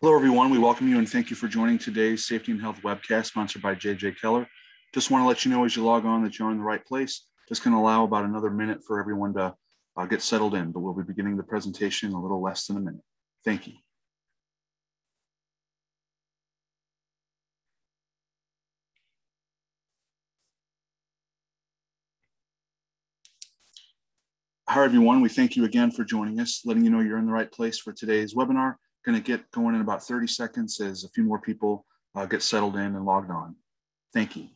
Hello, everyone. We welcome you and thank you for joining today's Safety and Health webcast sponsored by JJ Keller. Just want to let you know as you log on that you're in the right place. Just going to allow about another minute for everyone to uh, get settled in, but we'll be beginning the presentation in a little less than a minute. Thank you. Hi, everyone. We thank you again for joining us, letting you know you're in the right place for today's webinar going to get going in about 30 seconds as a few more people uh, get settled in and logged on. Thank you.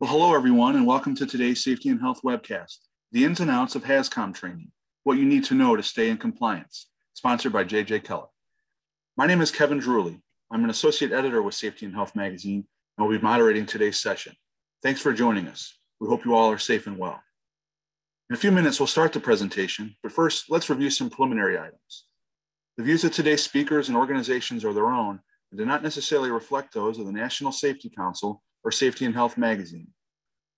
Well, hello everyone, and welcome to today's Safety and Health webcast, the ins and outs of HAZCOM training what you need to know to stay in compliance, sponsored by JJ Keller. My name is Kevin Druley. I'm an associate editor with Safety and Health magazine and will be moderating today's session. Thanks for joining us. We hope you all are safe and well. In a few minutes, we'll start the presentation, but first, let's review some preliminary items. The views of today's speakers and organizations are their own and do not necessarily reflect those of the National Safety Council or Safety and Health magazine.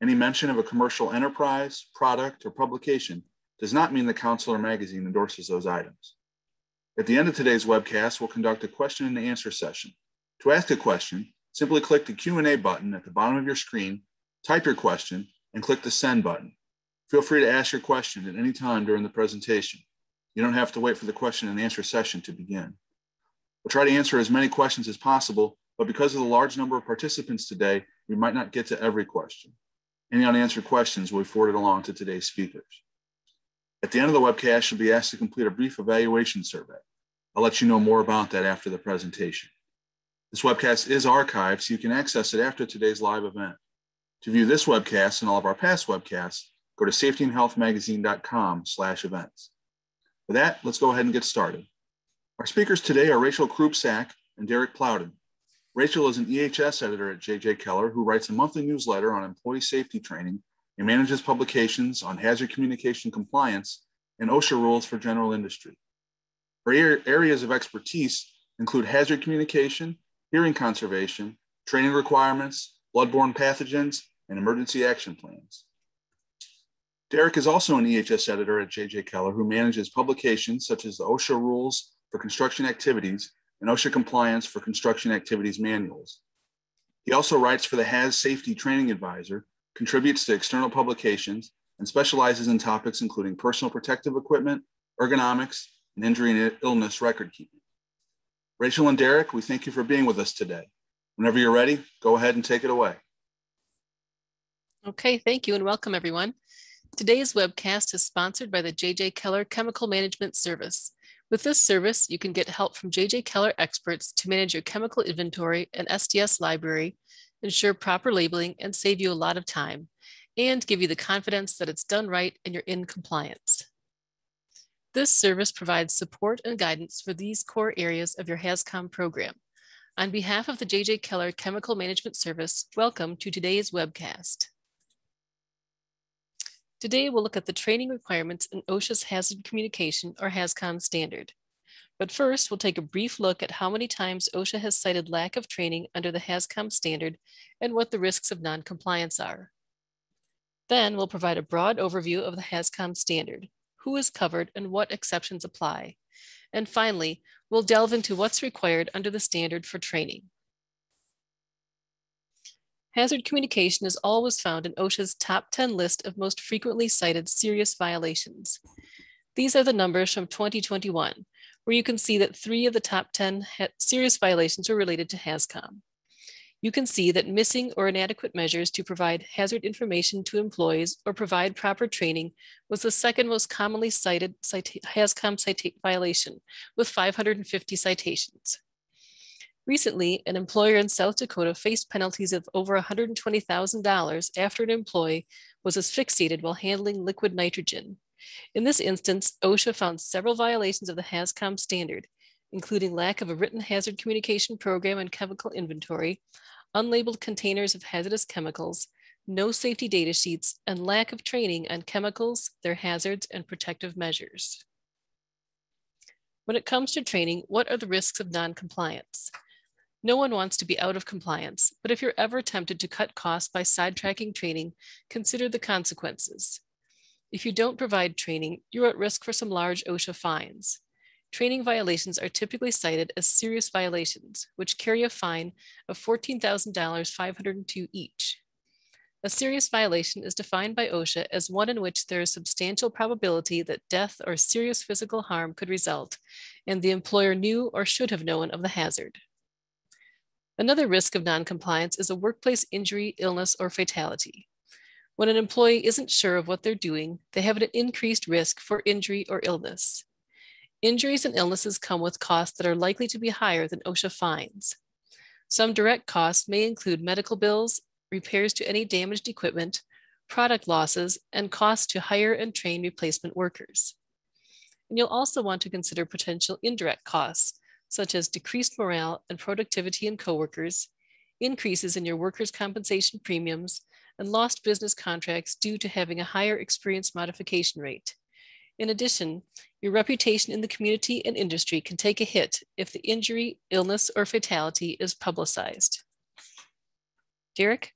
Any mention of a commercial enterprise, product, or publication does not mean the Council or magazine endorses those items. At the end of today's webcast, we'll conduct a question and answer session. To ask a question, simply click the Q&A button at the bottom of your screen, type your question, and click the send button. Feel free to ask your question at any time during the presentation. You don't have to wait for the question and answer session to begin. We'll try to answer as many questions as possible, but because of the large number of participants today, we might not get to every question. Any unanswered questions will be forwarded along to today's speakers. At the end of the webcast, you'll be asked to complete a brief evaluation survey. I'll let you know more about that after the presentation. This webcast is archived, so you can access it after today's live event. To view this webcast and all of our past webcasts, go to safetyandhealthmagazine.com slash events. With that, let's go ahead and get started. Our speakers today are Rachel Krubsack and Derek Plowden. Rachel is an EHS editor at JJ Keller who writes a monthly newsletter on employee safety training and manages publications on hazard communication compliance and OSHA rules for general industry. Her areas of expertise include hazard communication, hearing conservation, training requirements, bloodborne pathogens, and emergency action plans. Derek is also an EHS editor at JJ Keller who manages publications such as the OSHA rules for construction activities and OSHA compliance for construction activities manuals. He also writes for the HAZ Safety Training Advisor contributes to external publications, and specializes in topics including personal protective equipment, ergonomics, and injury and illness record keeping. Rachel and Derek, we thank you for being with us today. Whenever you're ready, go ahead and take it away. Okay, thank you and welcome everyone. Today's webcast is sponsored by the JJ Keller Chemical Management Service. With this service, you can get help from JJ Keller experts to manage your chemical inventory and SDS library ensure proper labeling, and save you a lot of time, and give you the confidence that it's done right and you're in compliance. This service provides support and guidance for these core areas of your HAZCOM program. On behalf of the JJ Keller Chemical Management Service, welcome to today's webcast. Today, we'll look at the training requirements in OSHA's Hazard Communication or HAZCOM standard. But first, we'll take a brief look at how many times OSHA has cited lack of training under the HAZCOM standard and what the risks of noncompliance are. Then we'll provide a broad overview of the HAZCOM standard, who is covered and what exceptions apply. And finally, we'll delve into what's required under the standard for training. Hazard communication is always found in OSHA's top 10 list of most frequently cited serious violations. These are the numbers from 2021, where you can see that three of the top 10 serious violations are related to HAZCOM. You can see that missing or inadequate measures to provide hazard information to employees or provide proper training was the second most commonly cited HAZCOM cita violation with 550 citations. Recently, an employer in South Dakota faced penalties of over $120,000 after an employee was asphyxiated while handling liquid nitrogen, in this instance, OSHA found several violations of the HAZCOM standard, including lack of a written hazard communication program and chemical inventory, unlabeled containers of hazardous chemicals, no safety data sheets, and lack of training on chemicals, their hazards, and protective measures. When it comes to training, what are the risks of non-compliance? No one wants to be out of compliance, but if you're ever tempted to cut costs by sidetracking training, consider the consequences. If you don't provide training, you're at risk for some large OSHA fines. Training violations are typically cited as serious violations, which carry a fine of $14,000, 502 each. A serious violation is defined by OSHA as one in which there is substantial probability that death or serious physical harm could result, and the employer knew or should have known of the hazard. Another risk of noncompliance is a workplace injury, illness, or fatality. When an employee isn't sure of what they're doing, they have an increased risk for injury or illness. Injuries and illnesses come with costs that are likely to be higher than OSHA fines. Some direct costs may include medical bills, repairs to any damaged equipment, product losses, and costs to hire and train replacement workers. And you'll also want to consider potential indirect costs, such as decreased morale and productivity in coworkers, increases in your workers' compensation premiums, and lost business contracts due to having a higher experience modification rate. In addition, your reputation in the community and industry can take a hit if the injury, illness, or fatality is publicized. Derek?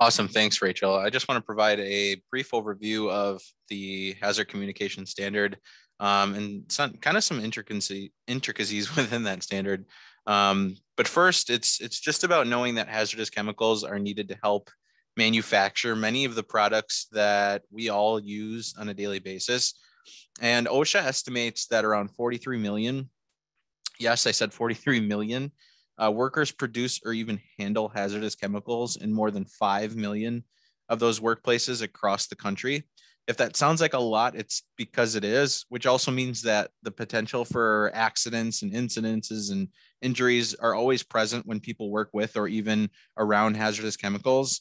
Awesome. Thanks, Rachel. I just want to provide a brief overview of the hazard communication standard um, and some kind of some intricacies within that standard. Um, but first, it's it's just about knowing that hazardous chemicals are needed to help manufacture many of the products that we all use on a daily basis. And OSHA estimates that around 43 million, yes, I said 43 million uh, workers produce or even handle hazardous chemicals in more than 5 million of those workplaces across the country. If that sounds like a lot, it's because it is, which also means that the potential for accidents and incidences and injuries are always present when people work with or even around hazardous chemicals.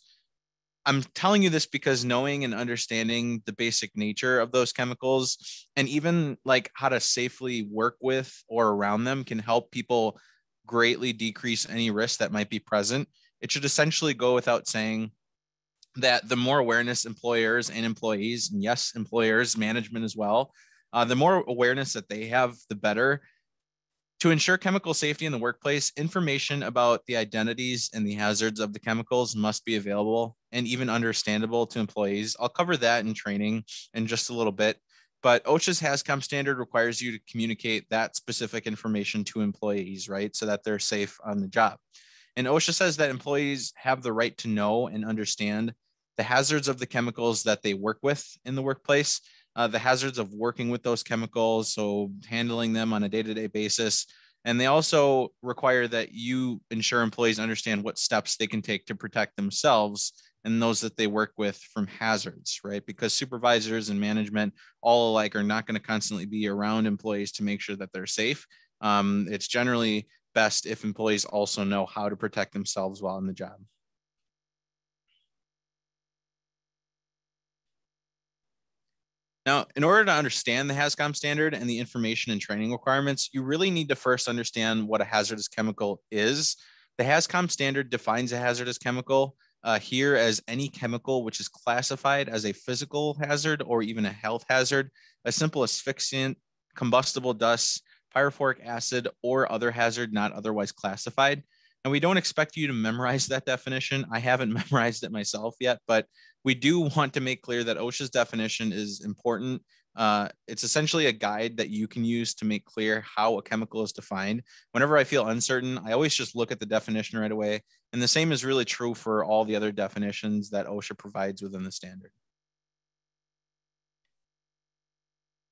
I'm telling you this because knowing and understanding the basic nature of those chemicals and even like how to safely work with or around them can help people greatly decrease any risk that might be present. It should essentially go without saying that the more awareness employers and employees, and yes, employers, management as well, uh, the more awareness that they have, the better. To ensure chemical safety in the workplace, information about the identities and the hazards of the chemicals must be available and even understandable to employees. I'll cover that in training in just a little bit. But OSHA's HAZCOM standard requires you to communicate that specific information to employees, right? So that they're safe on the job. And OSHA says that employees have the right to know and understand the hazards of the chemicals that they work with in the workplace, uh, the hazards of working with those chemicals, so handling them on a day to day basis. And they also require that you ensure employees understand what steps they can take to protect themselves and those that they work with from hazards, right? Because supervisors and management all alike are not going to constantly be around employees to make sure that they're safe. Um, it's generally best if employees also know how to protect themselves while in the job. Now, in order to understand the HAZCOM standard and the information and training requirements, you really need to first understand what a hazardous chemical is. The HAZCOM standard defines a hazardous chemical uh, here as any chemical which is classified as a physical hazard or even a health hazard, a simple asphyxiant, combustible dust, pyrophoric acid, or other hazard not otherwise classified. And we don't expect you to memorize that definition. I haven't memorized it myself yet, but we do want to make clear that OSHA's definition is important uh, it's essentially a guide that you can use to make clear how a chemical is defined. Whenever I feel uncertain, I always just look at the definition right away. And the same is really true for all the other definitions that OSHA provides within the standard.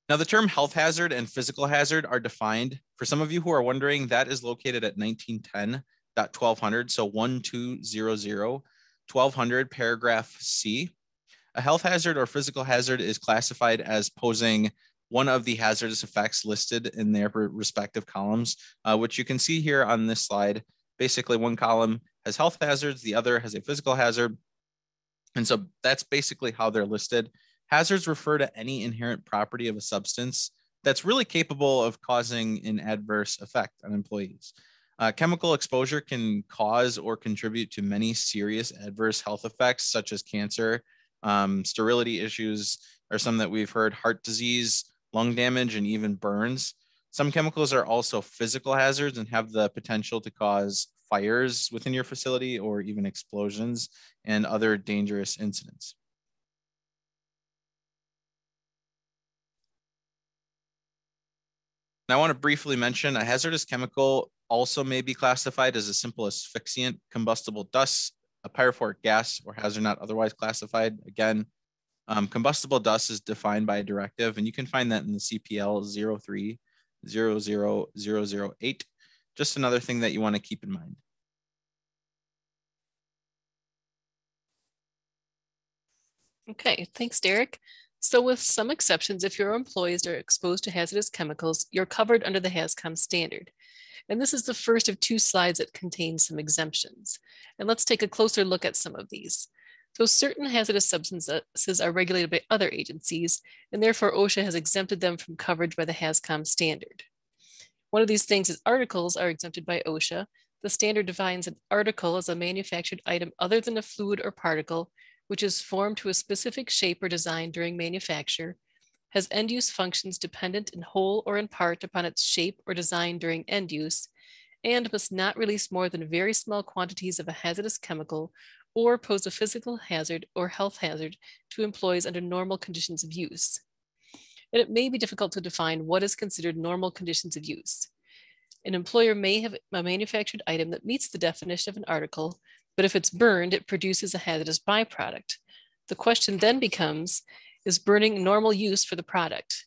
Now, the term health hazard and physical hazard are defined. For some of you who are wondering, that is located at 1910.1200, so 1200, 1200 paragraph C. A health hazard or physical hazard is classified as posing one of the hazardous effects listed in their respective columns, uh, which you can see here on this slide. Basically, one column has health hazards, the other has a physical hazard. And so that's basically how they're listed. Hazards refer to any inherent property of a substance that's really capable of causing an adverse effect on employees. Uh, chemical exposure can cause or contribute to many serious adverse health effects, such as cancer, um, sterility issues, are some that we've heard heart disease, lung damage, and even burns. Some chemicals are also physical hazards and have the potential to cause fires within your facility or even explosions and other dangerous incidents. Now, I want to briefly mention a hazardous chemical also may be classified as a simple asphyxiant, combustible dust, a pyrophoric gas, or hazard not otherwise classified. Again, um, combustible dust is defined by a directive, and you can find that in the CPL 0300008. Just another thing that you want to keep in mind. Okay, thanks, Derek. So with some exceptions, if your employees are exposed to hazardous chemicals, you're covered under the HAZCOM standard. And this is the first of two slides that contain some exemptions. And let's take a closer look at some of these. So certain hazardous substances are regulated by other agencies, and therefore OSHA has exempted them from coverage by the HAZCOM standard. One of these things is articles are exempted by OSHA. The standard defines an article as a manufactured item other than a fluid or particle which is formed to a specific shape or design during manufacture, has end-use functions dependent in whole or in part upon its shape or design during end use, and must not release more than very small quantities of a hazardous chemical or pose a physical hazard or health hazard to employees under normal conditions of use. And it may be difficult to define what is considered normal conditions of use. An employer may have a manufactured item that meets the definition of an article, but if it's burned, it produces a hazardous byproduct. The question then becomes, is burning normal use for the product?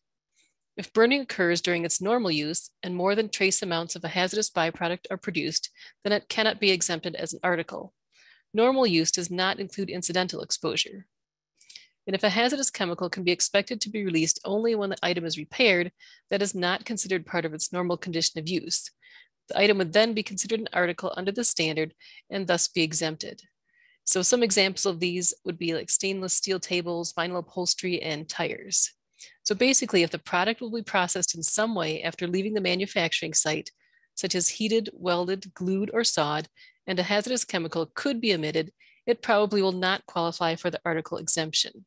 If burning occurs during its normal use and more than trace amounts of a hazardous byproduct are produced, then it cannot be exempted as an article. Normal use does not include incidental exposure. And if a hazardous chemical can be expected to be released only when the item is repaired, that is not considered part of its normal condition of use. The item would then be considered an article under the standard and thus be exempted. So some examples of these would be like stainless steel tables, vinyl upholstery, and tires. So basically, if the product will be processed in some way after leaving the manufacturing site, such as heated, welded, glued, or sawed, and a hazardous chemical could be emitted, it probably will not qualify for the article exemption.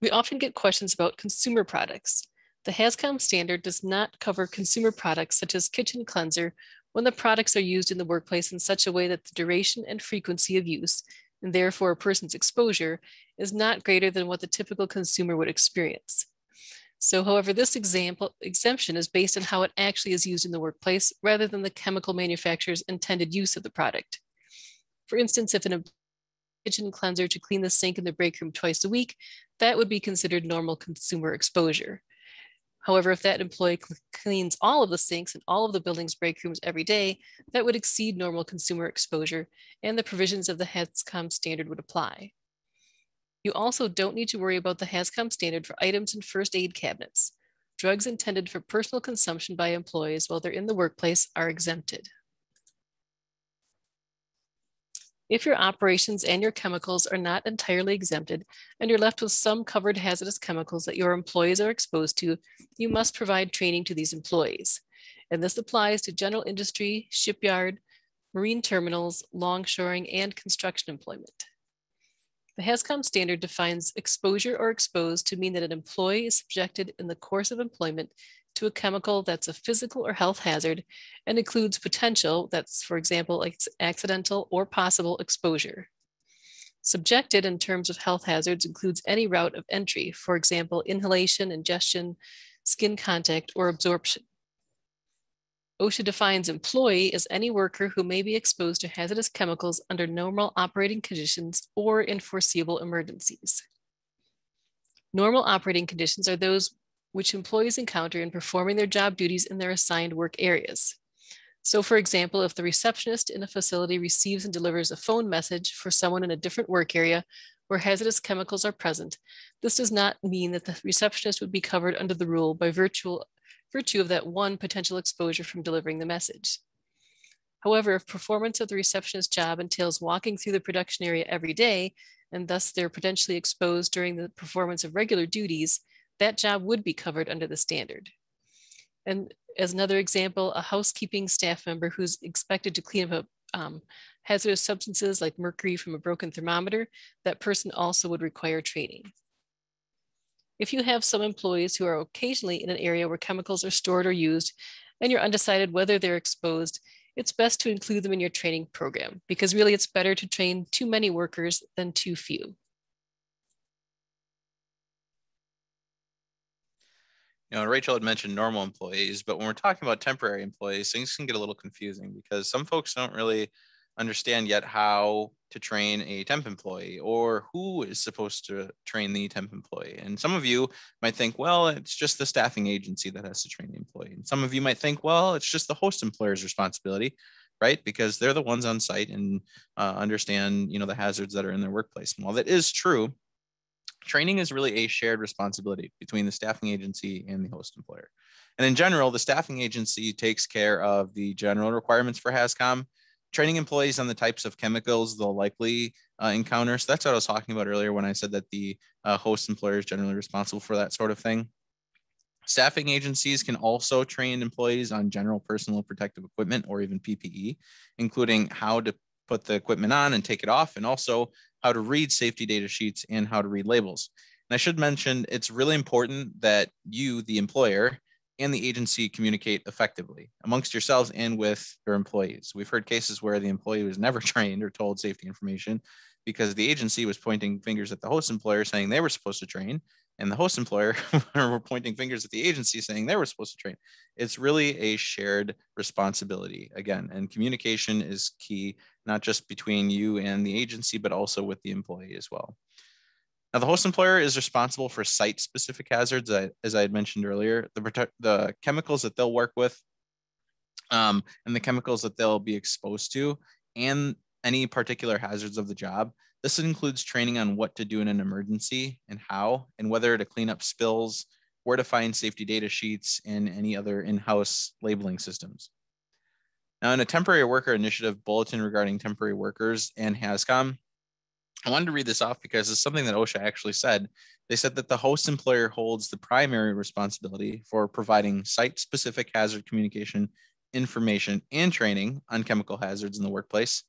We often get questions about consumer products. The HAZCOM standard does not cover consumer products such as kitchen cleanser when the products are used in the workplace in such a way that the duration and frequency of use, and therefore a person's exposure, is not greater than what the typical consumer would experience. So however, this example exemption is based on how it actually is used in the workplace rather than the chemical manufacturer's intended use of the product. For instance, if an kitchen cleanser to clean the sink in the break room twice a week, that would be considered normal consumer exposure. However, if that employee cleans all of the sinks and all of the building's break rooms every day, that would exceed normal consumer exposure and the provisions of the HAZCOM standard would apply. You also don't need to worry about the HAZCOM standard for items in first aid cabinets. Drugs intended for personal consumption by employees while they're in the workplace are exempted. If your operations and your chemicals are not entirely exempted and you're left with some covered hazardous chemicals that your employees are exposed to, you must provide training to these employees. And this applies to general industry, shipyard, marine terminals, longshoring, and construction employment. The HAZCOM standard defines exposure or exposed to mean that an employee is subjected in the course of employment to a chemical that's a physical or health hazard and includes potential that's, for example, accidental or possible exposure. Subjected in terms of health hazards includes any route of entry, for example, inhalation, ingestion, skin contact, or absorption. OSHA defines employee as any worker who may be exposed to hazardous chemicals under normal operating conditions or in foreseeable emergencies. Normal operating conditions are those which employees encounter in performing their job duties in their assigned work areas. So for example, if the receptionist in a facility receives and delivers a phone message for someone in a different work area where hazardous chemicals are present, this does not mean that the receptionist would be covered under the rule by virtue, virtue of that one potential exposure from delivering the message. However, if performance of the receptionist job entails walking through the production area every day, and thus they're potentially exposed during the performance of regular duties, that job would be covered under the standard. And as another example, a housekeeping staff member who's expected to clean up um, hazardous substances like mercury from a broken thermometer, that person also would require training. If you have some employees who are occasionally in an area where chemicals are stored or used, and you're undecided whether they're exposed, it's best to include them in your training program because really it's better to train too many workers than too few. You know, Rachel had mentioned normal employees, but when we're talking about temporary employees, things can get a little confusing because some folks don't really understand yet how to train a temp employee or who is supposed to train the temp employee. And some of you might think, well, it's just the staffing agency that has to train the employee. And some of you might think, well, it's just the host employer's responsibility, right? Because they're the ones on site and uh, understand, you know, the hazards that are in their workplace. And while that is true, training is really a shared responsibility between the staffing agency and the host employer. And in general, the staffing agency takes care of the general requirements for HAZCOM training employees on the types of chemicals they'll likely uh, encounter. So that's what I was talking about earlier when I said that the uh, host employer is generally responsible for that sort of thing. Staffing agencies can also train employees on general personal protective equipment or even PPE, including how to put the equipment on and take it off, and also how to read safety data sheets and how to read labels. And I should mention it's really important that you, the employer, and the agency communicate effectively amongst yourselves and with your employees. We've heard cases where the employee was never trained or told safety information because the agency was pointing fingers at the host employer saying they were supposed to train, and the host employer were pointing fingers at the agency saying they were supposed to train. It's really a shared responsibility again, and communication is key, not just between you and the agency, but also with the employee as well. Now, the host employer is responsible for site-specific hazards, as I had mentioned earlier. The, the chemicals that they'll work with um, and the chemicals that they'll be exposed to and any particular hazards of the job. This includes training on what to do in an emergency and how, and whether to clean up spills, where to find safety data sheets, and any other in-house labeling systems. Now, in a temporary worker initiative bulletin regarding temporary workers and HAZCOM, I wanted to read this off because it's something that OSHA actually said. They said that the host employer holds the primary responsibility for providing site specific hazard communication information and training on chemical hazards in the workplace.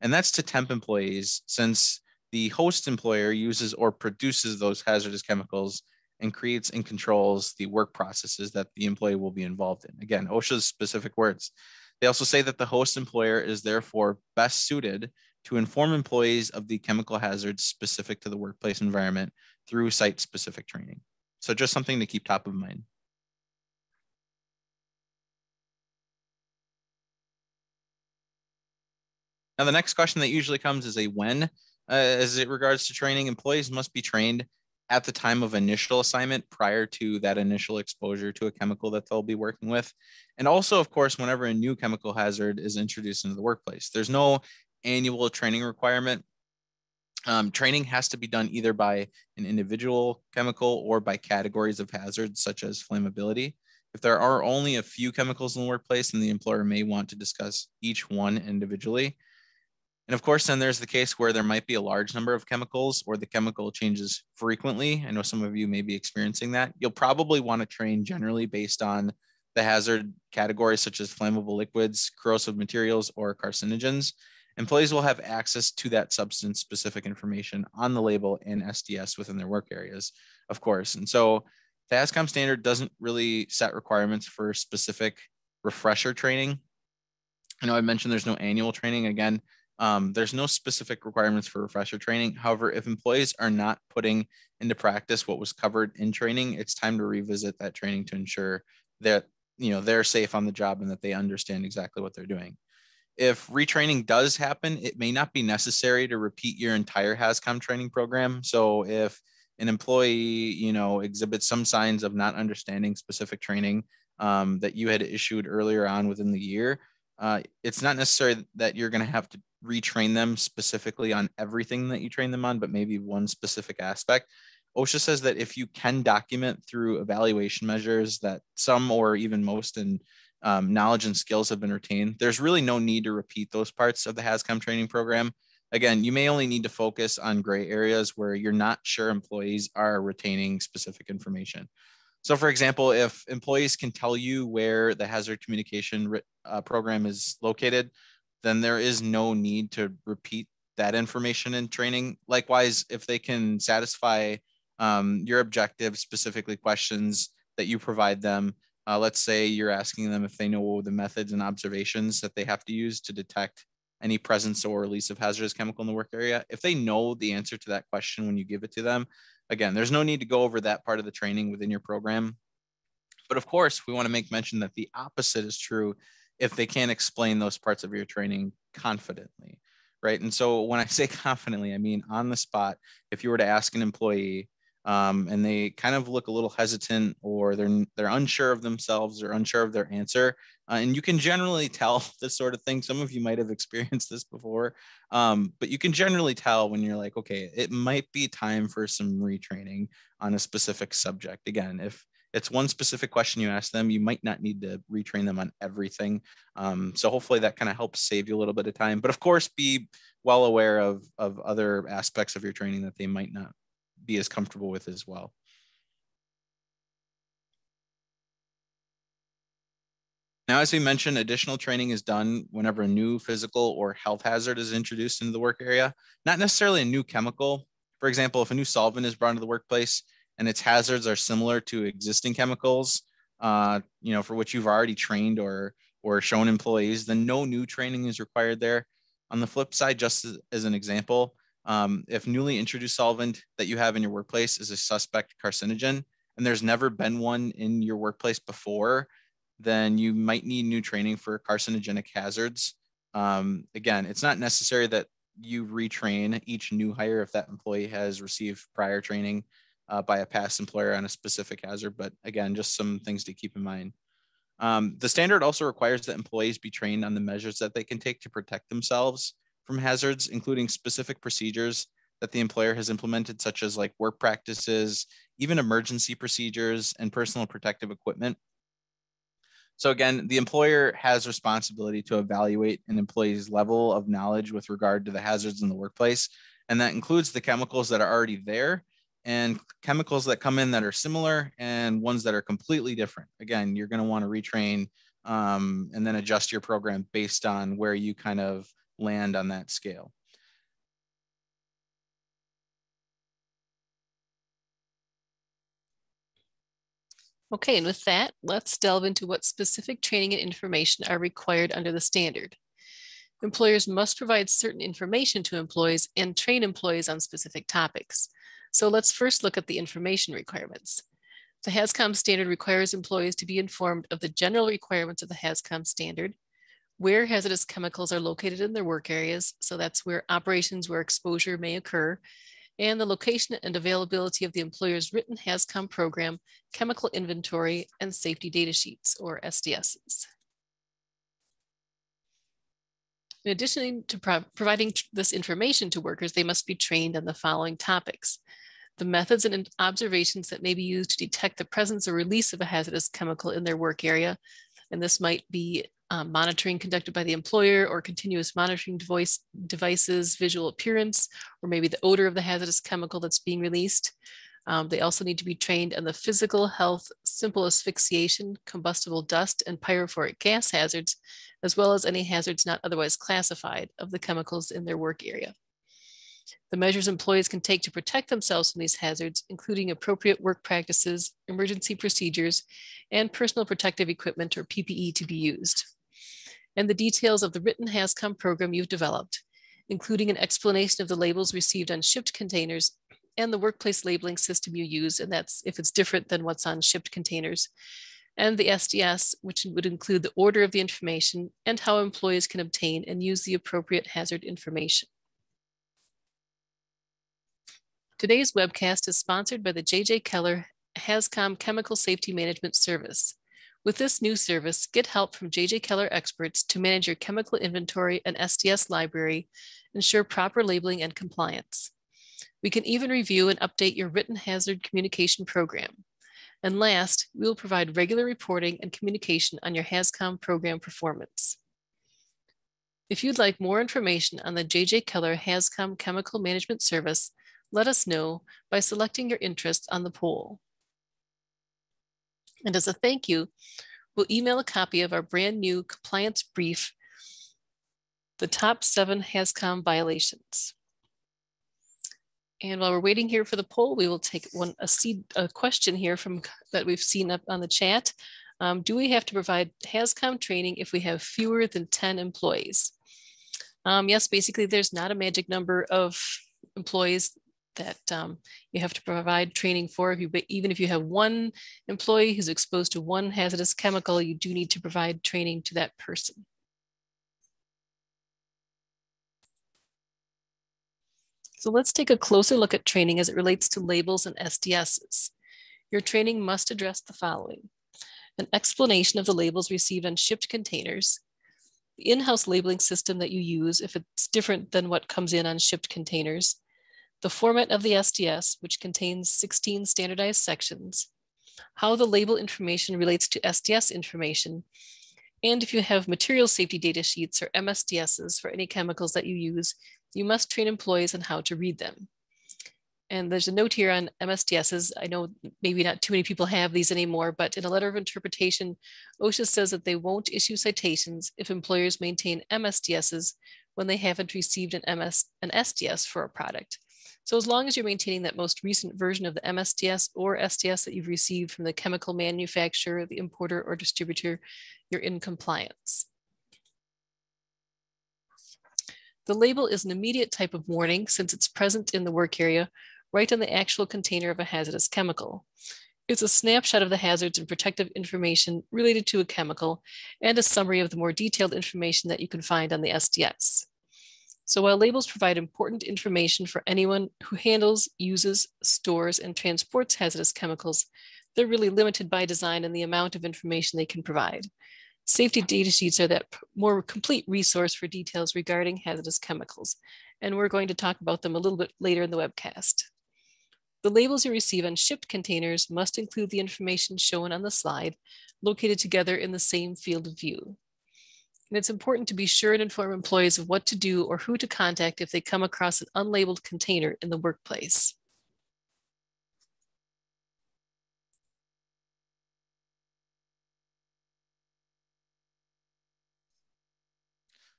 And that's to temp employees since the host employer uses or produces those hazardous chemicals and creates and controls the work processes that the employee will be involved in. Again, OSHA's specific words. They also say that the host employer is therefore best suited to inform employees of the chemical hazards specific to the workplace environment through site specific training. So just something to keep top of mind. Now, the next question that usually comes is a when. Uh, as it regards to training, employees must be trained at the time of initial assignment prior to that initial exposure to a chemical that they'll be working with. And also, of course, whenever a new chemical hazard is introduced into the workplace. There's no annual training requirement. Um, training has to be done either by an individual chemical or by categories of hazards such as flammability. If there are only a few chemicals in the workplace, then the employer may want to discuss each one individually. And of course, then there's the case where there might be a large number of chemicals or the chemical changes frequently. I know some of you may be experiencing that. You'll probably want to train generally based on the hazard categories such as flammable liquids, corrosive materials, or carcinogens. Employees will have access to that substance specific information on the label and SDS within their work areas, of course. And so the HAZCOM standard doesn't really set requirements for specific refresher training. I know I mentioned there's no annual training. Again, um, there's no specific requirements for refresher training. However, if employees are not putting into practice what was covered in training, it's time to revisit that training to ensure that you know they're safe on the job and that they understand exactly what they're doing if retraining does happen, it may not be necessary to repeat your entire HAZCOM training program. So if an employee, you know, exhibits some signs of not understanding specific training um, that you had issued earlier on within the year, uh, it's not necessary that you're going to have to retrain them specifically on everything that you train them on, but maybe one specific aspect. OSHA says that if you can document through evaluation measures that some or even most in um, knowledge and skills have been retained, there's really no need to repeat those parts of the HAZCOM training program. Again, you may only need to focus on gray areas where you're not sure employees are retaining specific information. So, for example, if employees can tell you where the hazard communication uh, program is located, then there is no need to repeat that information in training. Likewise, if they can satisfy um, your objective, specifically questions that you provide them, uh, let's say you're asking them if they know the methods and observations that they have to use to detect any presence or release of hazardous chemical in the work area. If they know the answer to that question when you give it to them, again, there's no need to go over that part of the training within your program. But of course, we want to make mention that the opposite is true if they can't explain those parts of your training confidently, right? And so when I say confidently, I mean on the spot. If you were to ask an employee um, and they kind of look a little hesitant or they're they're unsure of themselves or unsure of their answer, uh, and you can generally tell this sort of thing. Some of you might have experienced this before, um, but you can generally tell when you're like, okay, it might be time for some retraining on a specific subject. Again, if it's one specific question you ask them, you might not need to retrain them on everything. Um, so hopefully that kind of helps save you a little bit of time. But of course, be well aware of, of other aspects of your training that they might not be as comfortable with as well. Now, as we mentioned, additional training is done whenever a new physical or health hazard is introduced into the work area, not necessarily a new chemical. For example, if a new solvent is brought into the workplace, and its hazards are similar to existing chemicals, uh, you know, for which you've already trained or or shown employees, then no new training is required there. On the flip side, just as, as an example, um, if newly introduced solvent that you have in your workplace is a suspect carcinogen and there's never been one in your workplace before, then you might need new training for carcinogenic hazards. Um, again, it's not necessary that you retrain each new hire if that employee has received prior training uh, by a past employer on a specific hazard. But again, just some things to keep in mind. Um, the standard also requires that employees be trained on the measures that they can take to protect themselves from hazards, including specific procedures that the employer has implemented, such as like work practices, even emergency procedures and personal protective equipment. So again, the employer has responsibility to evaluate an employee's level of knowledge with regard to the hazards in the workplace. And that includes the chemicals that are already there and chemicals that come in that are similar and ones that are completely different. Again, you're going to want to retrain um, and then adjust your program based on where you kind of land on that scale. Okay, and with that, let's delve into what specific training and information are required under the standard. Employers must provide certain information to employees and train employees on specific topics. So let's first look at the information requirements. The HAZCOM standard requires employees to be informed of the general requirements of the HAZCOM standard, where hazardous chemicals are located in their work areas, so that's where operations where exposure may occur, and the location and availability of the employer's written HAZCOM program, chemical inventory, and safety data sheets, or SDSs. In addition to pro providing this information to workers, they must be trained on the following topics. The methods and observations that may be used to detect the presence or release of a hazardous chemical in their work area. And this might be um, monitoring conducted by the employer or continuous monitoring device, devices, visual appearance, or maybe the odor of the hazardous chemical that's being released. Um, they also need to be trained on the physical health, simple asphyxiation, combustible dust, and pyrophoric gas hazards, as well as any hazards not otherwise classified of the chemicals in their work area. The measures employees can take to protect themselves from these hazards, including appropriate work practices, emergency procedures, and personal protective equipment or PPE to be used. And the details of the written HAZCOM program you've developed, including an explanation of the labels received on shipped containers and the workplace labeling system you use, and that's if it's different than what's on shipped containers, and the SDS, which would include the order of the information and how employees can obtain and use the appropriate hazard information. Today's webcast is sponsored by the JJ Keller HAZCOM Chemical Safety Management Service. With this new service, get help from JJ Keller experts to manage your chemical inventory and SDS library, ensure proper labeling and compliance. We can even review and update your written hazard communication program. And last, we will provide regular reporting and communication on your HAZCOM program performance. If you'd like more information on the JJ Keller HAZCOM Chemical Management Service, let us know by selecting your interest on the poll. And as a thank you, we'll email a copy of our brand new compliance brief the top seven HAZCOM violations. And while we're waiting here for the poll, we will take one a, seed, a question here from that we've seen up on the chat. Um, do we have to provide HAZCOM training if we have fewer than 10 employees? Um, yes, basically there's not a magic number of employees that um, you have to provide training for. If you, even if you have one employee who's exposed to one hazardous chemical, you do need to provide training to that person. So let's take a closer look at training as it relates to labels and SDSs. Your training must address the following. An explanation of the labels received on shipped containers, the in-house labeling system that you use if it's different than what comes in on shipped containers, the format of the SDS, which contains 16 standardized sections, how the label information relates to SDS information, and if you have material safety data sheets or MSDSs for any chemicals that you use, you must train employees on how to read them. And there's a note here on MSDSs. I know maybe not too many people have these anymore, but in a letter of interpretation, OSHA says that they won't issue citations if employers maintain MSDSs when they haven't received an MS an SDS for a product. So as long as you're maintaining that most recent version of the MSDS or SDS that you've received from the chemical manufacturer, the importer or distributor, you're in compliance. The label is an immediate type of warning since it's present in the work area right on the actual container of a hazardous chemical. It's a snapshot of the hazards and protective information related to a chemical and a summary of the more detailed information that you can find on the SDS. So while labels provide important information for anyone who handles, uses, stores, and transports hazardous chemicals, they're really limited by design in the amount of information they can provide. Safety data sheets are that more complete resource for details regarding hazardous chemicals, and we're going to talk about them a little bit later in the webcast. The labels you receive on shipped containers must include the information shown on the slide, located together in the same field of view. And it's important to be sure and inform employees of what to do or who to contact if they come across an unlabeled container in the workplace.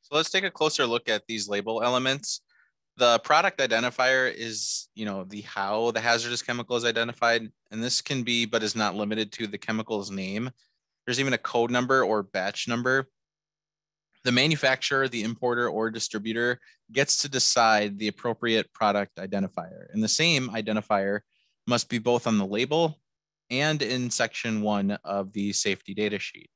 So let's take a closer look at these label elements. The product identifier is, you know, the how the hazardous chemical is identified, and this can be, but is not limited to the chemical's name. There's even a code number or batch number. The manufacturer, the importer, or distributor gets to decide the appropriate product identifier. And the same identifier must be both on the label and in section one of the safety data sheet.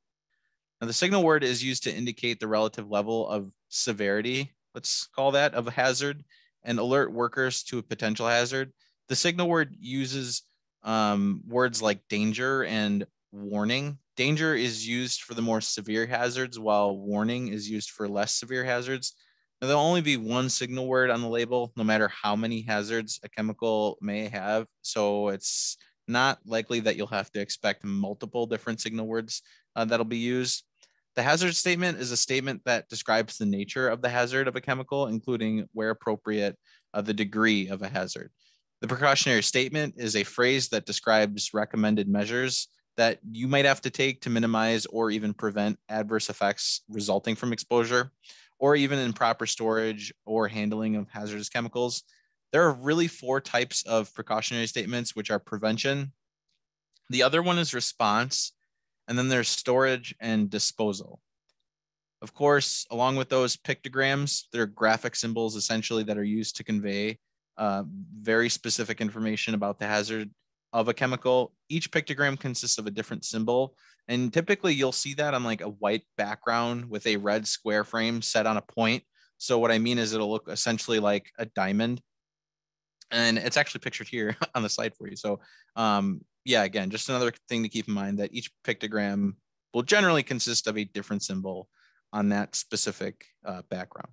Now, the signal word is used to indicate the relative level of severity, let's call that, of a hazard and alert workers to a potential hazard. The signal word uses um, words like danger and warning. Danger is used for the more severe hazards, while warning is used for less severe hazards. Now, there'll only be one signal word on the label, no matter how many hazards a chemical may have. So it's not likely that you'll have to expect multiple different signal words uh, that'll be used. The hazard statement is a statement that describes the nature of the hazard of a chemical, including where appropriate, uh, the degree of a hazard. The precautionary statement is a phrase that describes recommended measures that you might have to take to minimize or even prevent adverse effects resulting from exposure, or even improper storage or handling of hazardous chemicals. There are really four types of precautionary statements, which are prevention. The other one is response, and then there's storage and disposal. Of course, along with those pictograms, there are graphic symbols essentially that are used to convey uh, very specific information about the hazard of a chemical. Each pictogram consists of a different symbol. And typically you'll see that on like a white background with a red square frame set on a point. So what I mean is it'll look essentially like a diamond. And it's actually pictured here on the slide for you. So um, yeah, again, just another thing to keep in mind that each pictogram will generally consist of a different symbol on that specific uh, background.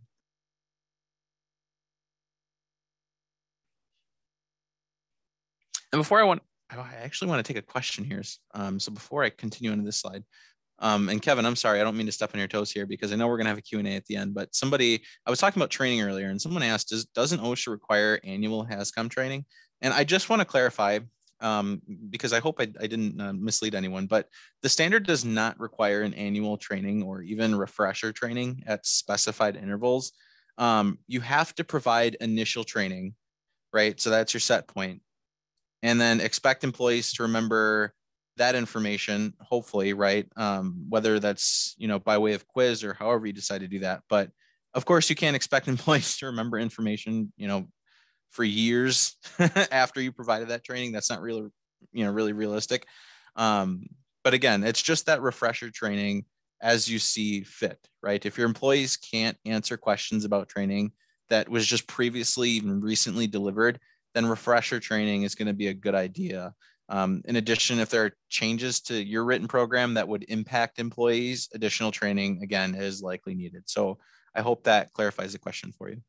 And before I want, I actually want to take a question here. Um, so before I continue into this slide, um, and Kevin, I'm sorry, I don't mean to step on your toes here because I know we're going to have a Q&A at the end, but somebody, I was talking about training earlier and someone asked, does, doesn't OSHA require annual HAZCOM training? And I just want to clarify, um, because I hope I, I didn't uh, mislead anyone, but the standard does not require an annual training or even refresher training at specified intervals. Um, you have to provide initial training, right? So that's your set point. And then expect employees to remember that information, hopefully, right? Um, whether that's, you know, by way of quiz or however you decide to do that. But of course, you can't expect employees to remember information, you know, for years after you provided that training. That's not really, you know, really realistic. Um, but again, it's just that refresher training as you see fit, right? If your employees can't answer questions about training that was just previously even recently delivered, then refresher training is going to be a good idea. Um, in addition, if there are changes to your written program that would impact employees, additional training again is likely needed. So I hope that clarifies the question for you.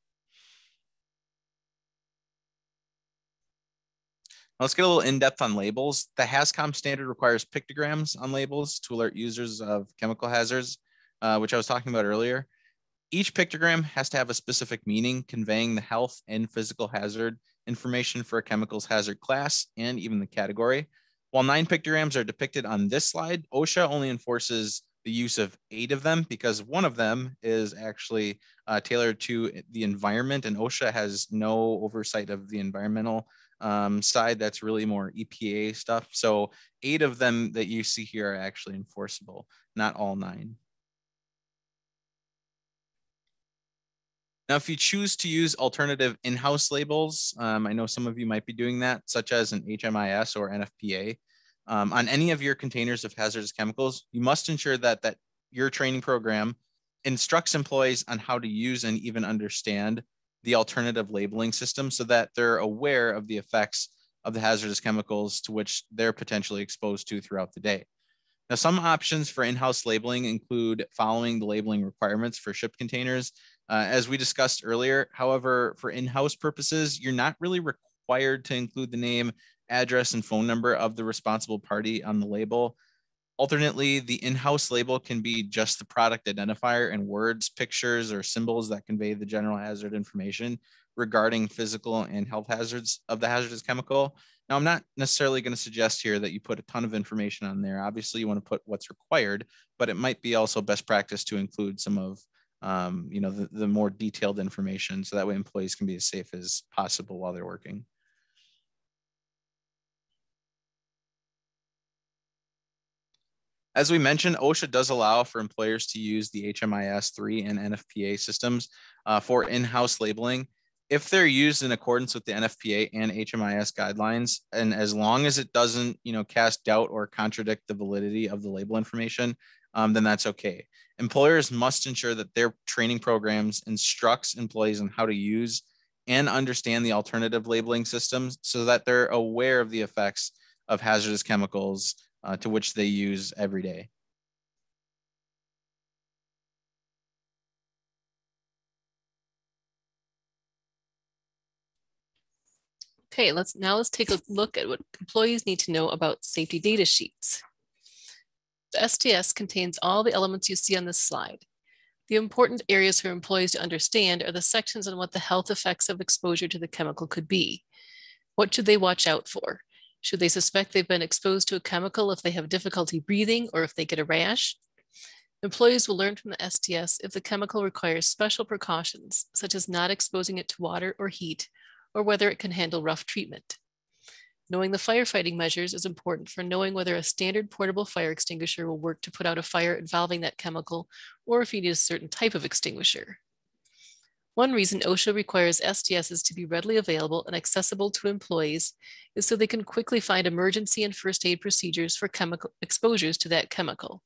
Let's get a little in-depth on labels. The HAZCOM standard requires pictograms on labels to alert users of chemical hazards, uh, which I was talking about earlier. Each pictogram has to have a specific meaning, conveying the health and physical hazard information for a chemicals hazard class and even the category. While nine pictograms are depicted on this slide, OSHA only enforces the use of eight of them because one of them is actually uh, tailored to the environment and OSHA has no oversight of the environmental um, side that's really more EPA stuff. So eight of them that you see here are actually enforceable, not all nine. Now, if you choose to use alternative in-house labels, um, I know some of you might be doing that, such as an HMIS or NFPA, um, on any of your containers of hazardous chemicals, you must ensure that, that your training program instructs employees on how to use and even understand the alternative labeling system so that they're aware of the effects of the hazardous chemicals to which they're potentially exposed to throughout the day. Now, some options for in-house labeling include following the labeling requirements for ship containers. Uh, as we discussed earlier, however, for in-house purposes, you're not really required to include the name, address, and phone number of the responsible party on the label. Alternately, the in-house label can be just the product identifier and words, pictures, or symbols that convey the general hazard information regarding physical and health hazards of the hazardous chemical. Now, I'm not necessarily going to suggest here that you put a ton of information on there. Obviously, you want to put what's required, but it might be also best practice to include some of um, you know, the, the more detailed information so that way employees can be as safe as possible while they're working. As we mentioned, OSHA does allow for employers to use the HMIS 3 and NFPA systems uh, for in-house labeling if they're used in accordance with the NFPA and HMIS guidelines, and as long as it doesn't, you know, cast doubt or contradict the validity of the label information, um, then that's okay. Employers must ensure that their training programs instructs employees on how to use and understand the alternative labeling systems so that they're aware of the effects of hazardous chemicals uh, to which they use every day. Okay, let's now let's take a look at what employees need to know about safety data sheets. The SDS contains all the elements you see on this slide. The important areas for employees to understand are the sections on what the health effects of exposure to the chemical could be. What should they watch out for? Should they suspect they've been exposed to a chemical if they have difficulty breathing or if they get a rash? Employees will learn from the SDS if the chemical requires special precautions, such as not exposing it to water or heat, or whether it can handle rough treatment. Knowing the firefighting measures is important for knowing whether a standard portable fire extinguisher will work to put out a fire involving that chemical, or if you need a certain type of extinguisher. One reason OSHA requires SDSs to be readily available and accessible to employees is so they can quickly find emergency and first aid procedures for chemical exposures to that chemical.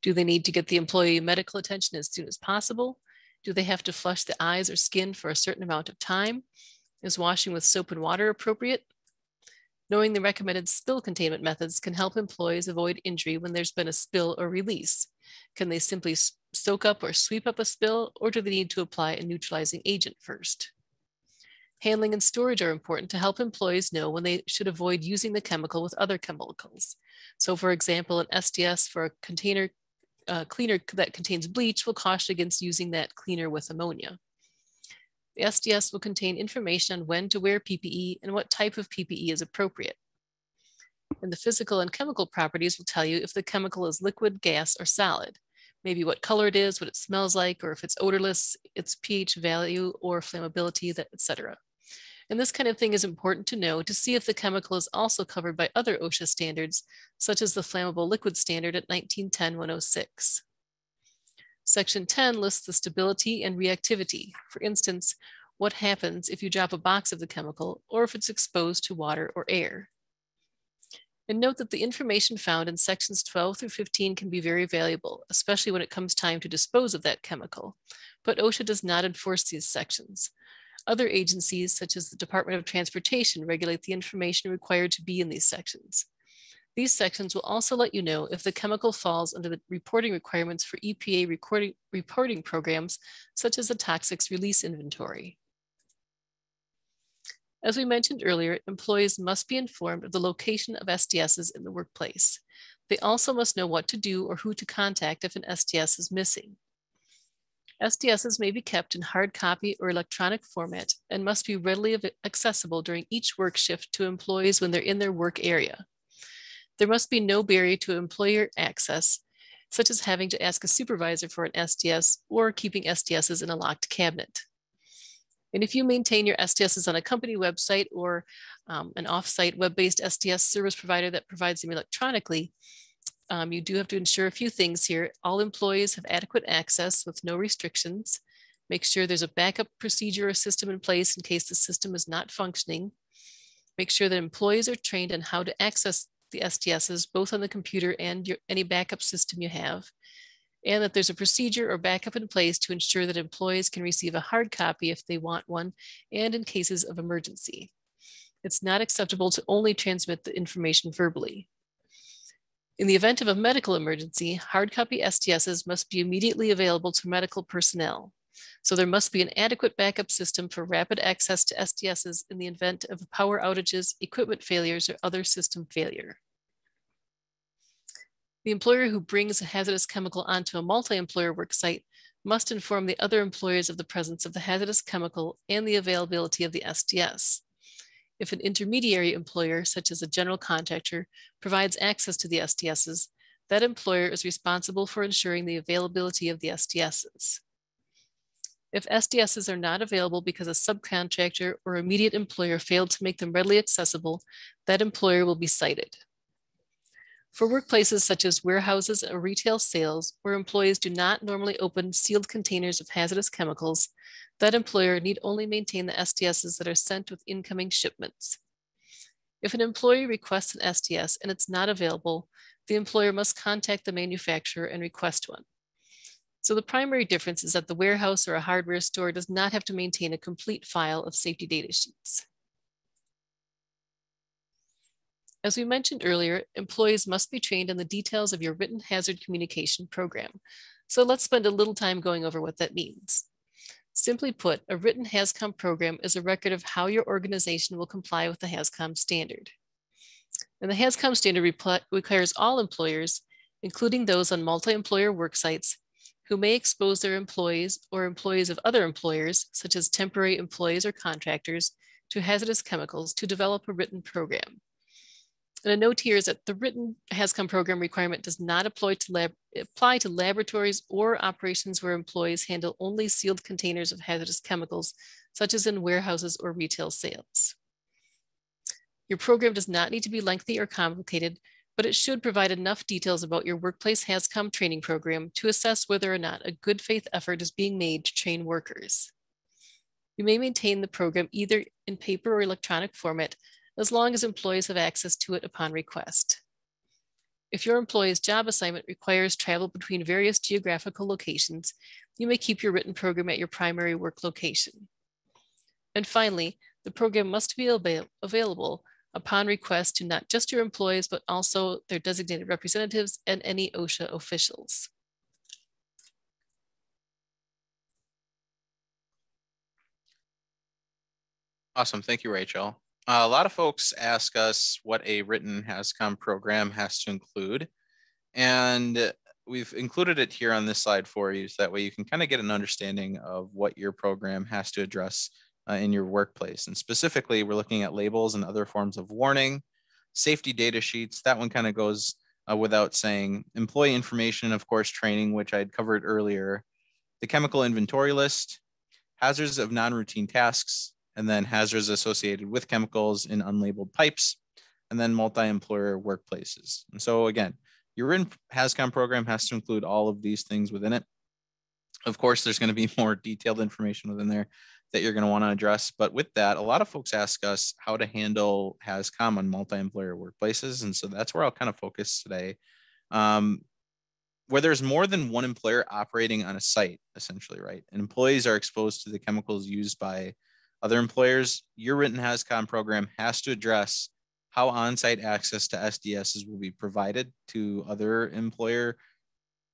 Do they need to get the employee medical attention as soon as possible? Do they have to flush the eyes or skin for a certain amount of time? Is washing with soap and water appropriate? Knowing the recommended spill containment methods can help employees avoid injury when there's been a spill or release. Can they simply soak up or sweep up a spill, or do they need to apply a neutralizing agent first? Handling and storage are important to help employees know when they should avoid using the chemical with other chemicals. So for example, an SDS for a container uh, cleaner that contains bleach will caution against using that cleaner with ammonia. The SDS will contain information on when to wear PPE and what type of PPE is appropriate. And the physical and chemical properties will tell you if the chemical is liquid, gas, or solid. Maybe what color it is, what it smells like, or if it's odorless, its pH value or flammability, that etc. And this kind of thing is important to know to see if the chemical is also covered by other OSHA standards, such as the flammable liquid standard at 1910-106. Section 10 lists the stability and reactivity. For instance, what happens if you drop a box of the chemical or if it's exposed to water or air. And note that the information found in sections 12 through 15 can be very valuable, especially when it comes time to dispose of that chemical. But OSHA does not enforce these sections. Other agencies, such as the Department of Transportation, regulate the information required to be in these sections. These sections will also let you know if the chemical falls under the reporting requirements for EPA reporting programs, such as the Toxics Release Inventory. As we mentioned earlier, employees must be informed of the location of SDSs in the workplace. They also must know what to do or who to contact if an SDS is missing. SDSs may be kept in hard copy or electronic format and must be readily accessible during each work shift to employees when they're in their work area. There must be no barrier to employer access, such as having to ask a supervisor for an SDS or keeping SDSs in a locked cabinet. And if you maintain your SDSs on a company website or um, an offsite web-based SDS service provider that provides them electronically, um, you do have to ensure a few things here. All employees have adequate access with no restrictions. Make sure there's a backup procedure or system in place in case the system is not functioning. Make sure that employees are trained on how to access the SDSs, both on the computer and your, any backup system you have and that there's a procedure or backup in place to ensure that employees can receive a hard copy if they want one and in cases of emergency. It's not acceptable to only transmit the information verbally. In the event of a medical emergency, hard copy SDSs must be immediately available to medical personnel. So there must be an adequate backup system for rapid access to SDSs in the event of power outages, equipment failures, or other system failure. The employer who brings a hazardous chemical onto a multi-employer worksite must inform the other employers of the presence of the hazardous chemical and the availability of the SDS. If an intermediary employer, such as a general contractor, provides access to the SDSs, that employer is responsible for ensuring the availability of the SDSs. If SDSs are not available because a subcontractor or immediate employer failed to make them readily accessible, that employer will be cited. For workplaces such as warehouses or retail sales, where employees do not normally open sealed containers of hazardous chemicals, that employer need only maintain the SDSs that are sent with incoming shipments. If an employee requests an SDS and it's not available, the employer must contact the manufacturer and request one. So the primary difference is that the warehouse or a hardware store does not have to maintain a complete file of safety data sheets. As we mentioned earlier, employees must be trained in the details of your written hazard communication program. So let's spend a little time going over what that means. Simply put, a written HAZCOM program is a record of how your organization will comply with the HAZCOM standard. And the HAZCOM standard requires all employers, including those on multi-employer work sites, who may expose their employees or employees of other employers, such as temporary employees or contractors, to hazardous chemicals to develop a written program. And a note here is that the written HAZCOM program requirement does not apply to, lab, apply to laboratories or operations where employees handle only sealed containers of hazardous chemicals, such as in warehouses or retail sales. Your program does not need to be lengthy or complicated, but it should provide enough details about your workplace HAZCOM training program to assess whether or not a good faith effort is being made to train workers. You may maintain the program either in paper or electronic format as long as employees have access to it upon request. If your employee's job assignment requires travel between various geographical locations, you may keep your written program at your primary work location. And finally, the program must be available upon request to not just your employees, but also their designated representatives and any OSHA officials. Awesome, thank you, Rachel. Uh, a lot of folks ask us what a written HAZCOM program has to include. And we've included it here on this slide for you. So that way you can kind of get an understanding of what your program has to address uh, in your workplace. And specifically, we're looking at labels and other forms of warning, Safety data sheets, that one kind of goes uh, without saying. Employee information, of course, training, which I'd covered earlier. The chemical inventory list, hazards of non-routine tasks, and then hazards associated with chemicals in unlabeled pipes, and then multi-employer workplaces. And so again, your written HAZCOM program has to include all of these things within it. Of course, there's going to be more detailed information within there that you're going to want to address. But with that, a lot of folks ask us how to handle HAZCOM on multi-employer workplaces. And so that's where I'll kind of focus today. Um, where there's more than one employer operating on a site, essentially, right? And employees are exposed to the chemicals used by other employers, your written HAZCOM program has to address how on-site access to SDSs will be provided to other employer,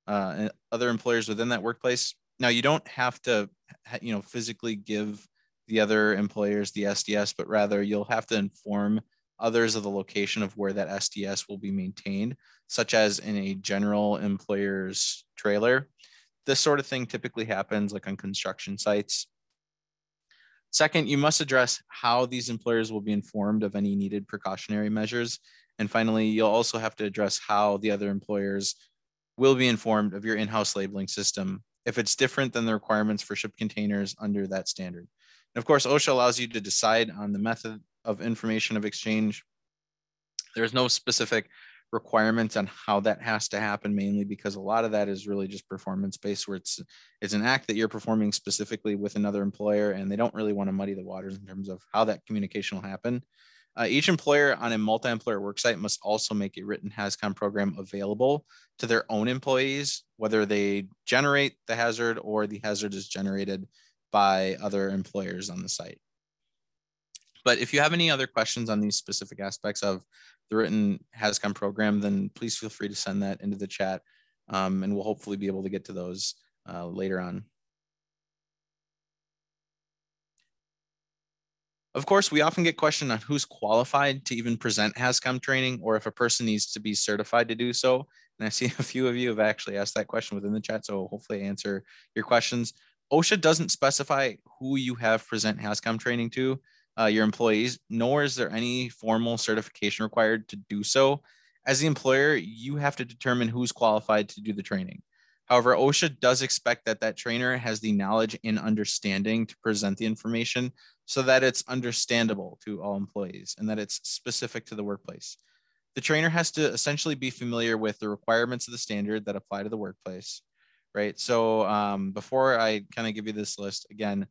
uh, other employers within that workplace. Now, you don't have to, you know, physically give the other employers the SDS, but rather you'll have to inform others of the location of where that SDS will be maintained, such as in a general employer's trailer. This sort of thing typically happens like on construction sites Second, you must address how these employers will be informed of any needed precautionary measures. And finally, you'll also have to address how the other employers will be informed of your in-house labeling system if it's different than the requirements for ship containers under that standard. And of course, OSHA allows you to decide on the method of information of exchange. There's no specific requirements on how that has to happen mainly because a lot of that is really just performance based where it's it's an act that you're performing specifically with another employer and they don't really want to muddy the waters in terms of how that communication will happen uh, each employer on a multi-employer worksite must also make a written HAZCOM program available to their own employees, whether they generate the hazard or the hazard is generated by other employers on the site. But if you have any other questions on these specific aspects of the written HAZCOM program, then please feel free to send that into the chat um, and we'll hopefully be able to get to those uh, later on. Of course, we often get questioned on who's qualified to even present HAZCOM training or if a person needs to be certified to do so. And I see a few of you have actually asked that question within the chat, so hopefully I answer your questions. OSHA doesn't specify who you have present HAZCOM training to uh, your employees, nor is there any formal certification required to do so. As the employer, you have to determine who's qualified to do the training. However, OSHA does expect that that trainer has the knowledge and understanding to present the information so that it's understandable to all employees and that it's specific to the workplace. The trainer has to essentially be familiar with the requirements of the standard that apply to the workplace, right? So um, before I kind of give you this list, again,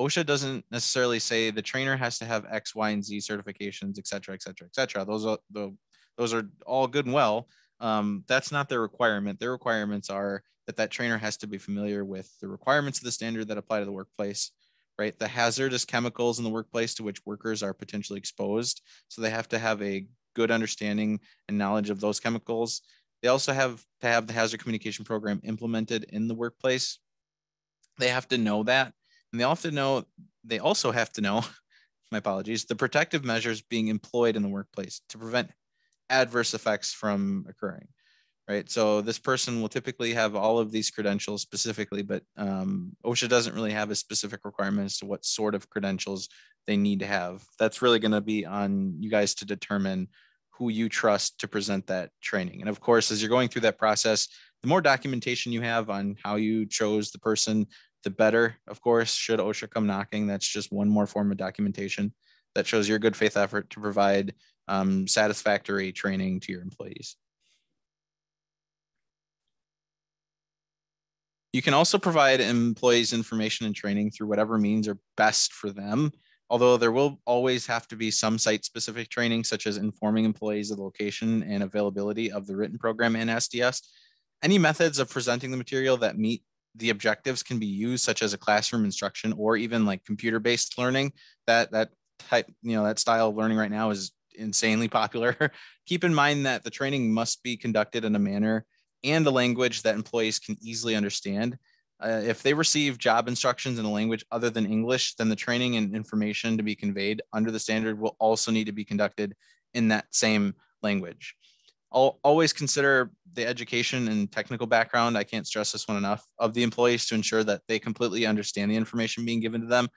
OSHA doesn't necessarily say the trainer has to have X, Y, and Z certifications, et cetera, et cetera, et cetera. Those are the those are all good and well. Um, that's not their requirement. Their requirements are that that trainer has to be familiar with the requirements of the standard that apply to the workplace, right? The hazardous chemicals in the workplace to which workers are potentially exposed. So they have to have a good understanding and knowledge of those chemicals. They also have to have the hazard communication program implemented in the workplace. They have to know that and they also know they also have to know, my apologies, the protective measures being employed in the workplace to prevent adverse effects from occurring. Right. So this person will typically have all of these credentials specifically, but um, OSHA doesn't really have a specific requirement as to what sort of credentials they need to have. That's really going to be on you guys to determine who you trust to present that training. And of course, as you're going through that process, the more documentation you have on how you chose the person the better, of course, should OSHA come knocking. That's just one more form of documentation that shows your good faith effort to provide um, satisfactory training to your employees. You can also provide employees information and training through whatever means are best for them, although there will always have to be some site specific training, such as informing employees of the location and availability of the written program in SDS. Any methods of presenting the material that meet the objectives can be used such as a classroom instruction or even like computer based learning that that type you know that style of learning right now is insanely popular. Keep in mind that the training must be conducted in a manner and a language that employees can easily understand. Uh, if they receive job instructions in a language other than english then the training and information to be conveyed under the standard will also need to be conducted in that same language I'll always consider the education and technical background. I can't stress this one enough of the employees to ensure that they completely understand the information being given to them.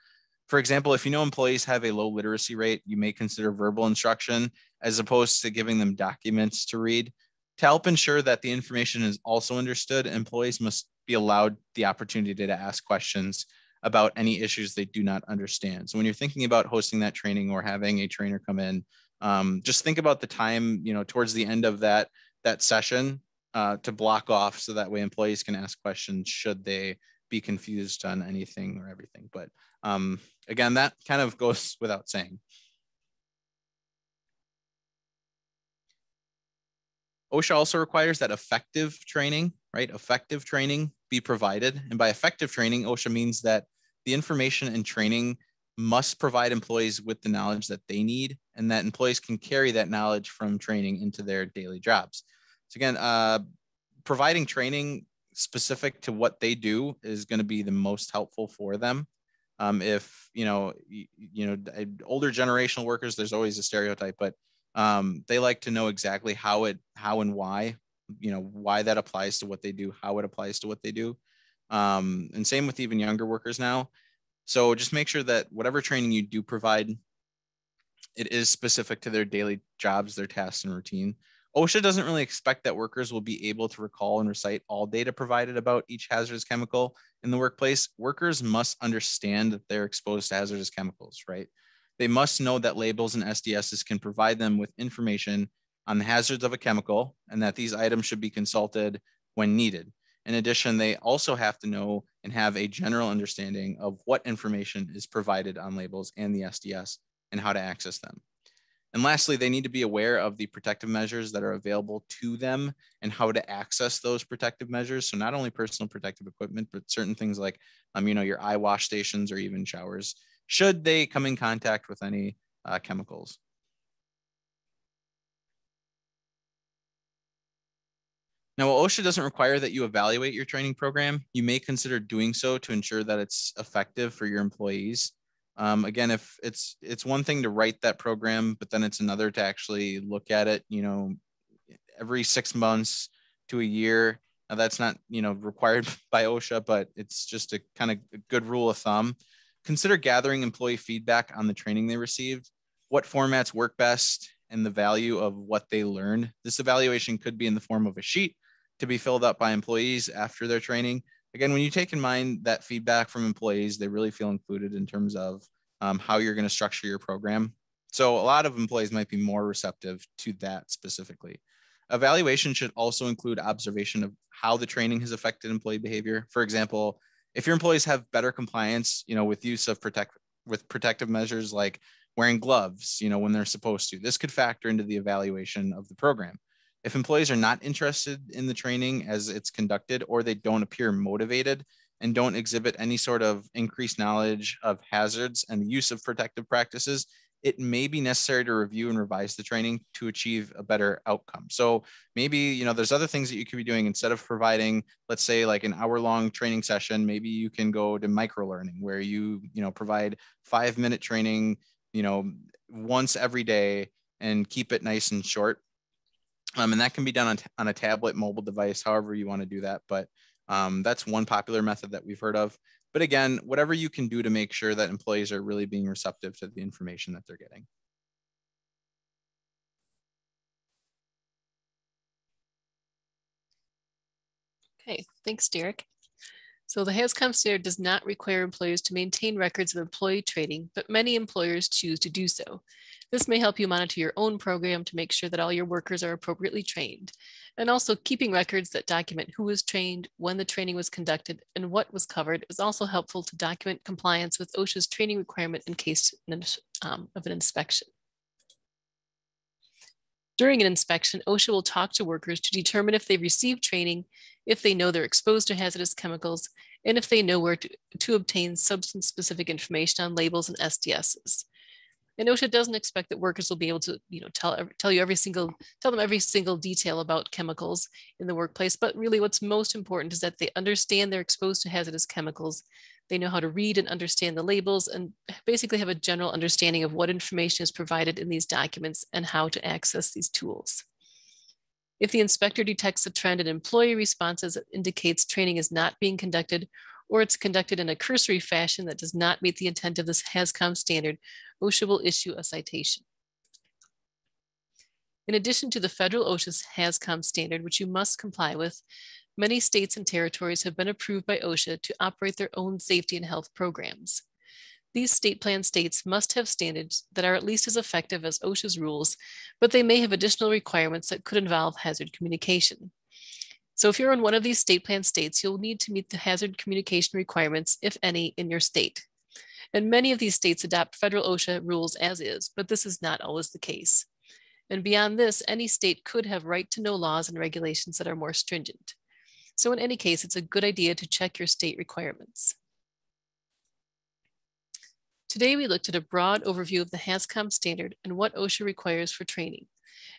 For example, if you know employees have a low literacy rate, you may consider verbal instruction as opposed to giving them documents to read. To help ensure that the information is also understood, employees must be allowed the opportunity to ask questions about any issues they do not understand. So when you're thinking about hosting that training or having a trainer come in, um, just think about the time, you know, towards the end of that that session uh, to block off so that way employees can ask questions should they be confused on anything or everything. But um, again, that kind of goes without saying. OSHA also requires that effective training, right? Effective training be provided. And by effective training, OSHA means that the information and training must provide employees with the knowledge that they need and that employees can carry that knowledge from training into their daily jobs. So again, uh, providing training specific to what they do is going to be the most helpful for them. Um, if you know, you, you, know, older generational workers, there's always a stereotype, but um, they like to know exactly how it, how and why, you know, why that applies to what they do, how it applies to what they do. Um, and same with even younger workers now. So just make sure that whatever training you do provide, it is specific to their daily jobs, their tasks and routine. OSHA doesn't really expect that workers will be able to recall and recite all data provided about each hazardous chemical in the workplace. Workers must understand that they're exposed to hazardous chemicals, right? They must know that labels and SDSs can provide them with information on the hazards of a chemical and that these items should be consulted when needed. In addition, they also have to know and have a general understanding of what information is provided on labels and the SDS and how to access them. And lastly, they need to be aware of the protective measures that are available to them and how to access those protective measures. So not only personal protective equipment, but certain things like, um, you know, your eye wash stations or even showers, should they come in contact with any uh, chemicals. Now, while OSHA doesn't require that you evaluate your training program, you may consider doing so to ensure that it's effective for your employees. Um, again, if it's it's one thing to write that program, but then it's another to actually look at it. You know, every six months to a year. Now, that's not you know required by OSHA, but it's just a kind of a good rule of thumb. Consider gathering employee feedback on the training they received, what formats work best, and the value of what they learned. This evaluation could be in the form of a sheet to be filled up by employees after their training. Again, when you take in mind that feedback from employees, they really feel included in terms of um, how you're going to structure your program. So a lot of employees might be more receptive to that specifically. Evaluation should also include observation of how the training has affected employee behavior. For example, if your employees have better compliance, you know, with use of protect with protective measures like wearing gloves, you know, when they're supposed to, this could factor into the evaluation of the program. If employees are not interested in the training as it's conducted, or they don't appear motivated and don't exhibit any sort of increased knowledge of hazards and the use of protective practices, it may be necessary to review and revise the training to achieve a better outcome. So maybe, you know, there's other things that you could be doing instead of providing, let's say like an hour long training session, maybe you can go to micro learning where you, you know, provide five minute training, you know, once every day and keep it nice and short um, and that can be done on, on a tablet, mobile device, however you want to do that. But um, that's one popular method that we've heard of. But again, whatever you can do to make sure that employees are really being receptive to the information that they're getting. Okay, thanks, Derek. So the HAZCOM standard does not require employers to maintain records of employee trading, but many employers choose to do so. This may help you monitor your own program to make sure that all your workers are appropriately trained. And also keeping records that document who was trained, when the training was conducted, and what was covered is also helpful to document compliance with OSHA's training requirement in case um, of an inspection. During an inspection, OSHA will talk to workers to determine if they received training, if they know they're exposed to hazardous chemicals, and if they know where to, to obtain substance-specific information on labels and SDSs. And OSHA doesn't expect that workers will be able to, you know, tell tell you every single tell them every single detail about chemicals in the workplace. But really, what's most important is that they understand they're exposed to hazardous chemicals. They know how to read and understand the labels, and basically have a general understanding of what information is provided in these documents and how to access these tools. If the inspector detects a trend in employee responses that indicates training is not being conducted or it's conducted in a cursory fashion that does not meet the intent of this HAZCOM standard, OSHA will issue a citation. In addition to the federal OSHA's HAZCOM standard, which you must comply with, many states and territories have been approved by OSHA to operate their own safety and health programs. These state plan states must have standards that are at least as effective as OSHA's rules, but they may have additional requirements that could involve hazard communication. So if you're in one of these state plan states, you'll need to meet the hazard communication requirements, if any, in your state. And many of these states adopt federal OSHA rules as is, but this is not always the case. And beyond this, any state could have right to know laws and regulations that are more stringent. So in any case, it's a good idea to check your state requirements. Today, we looked at a broad overview of the HAZCOM standard and what OSHA requires for training.